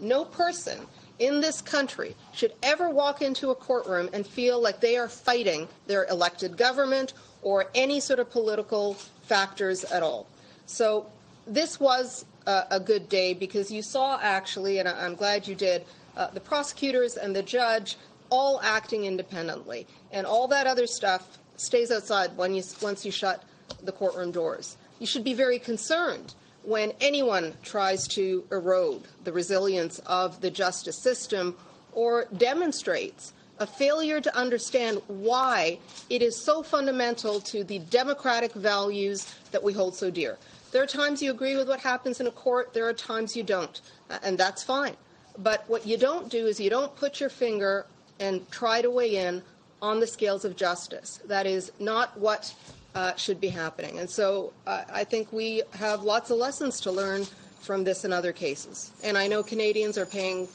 no person in this country should ever walk into a courtroom and feel like they are fighting their elected government or any sort of political factors at all. So this was a, a good day because you saw actually, and I'm glad you did, uh, the prosecutors and the judge all acting independently, and all that other stuff stays outside when you, once you shut the courtroom doors. You should be very concerned when anyone tries to erode the resilience of the justice system or demonstrates a failure to understand why it is so fundamental to the democratic values that we hold so dear. There are times you agree with what happens in a court, there are times you don't, and that's fine. But what you don't do is you don't put your finger and try to weigh in on the scales of justice. That is not what uh, should be happening. And so uh, I think we have lots of lessons to learn from this and other cases. And I know Canadians are paying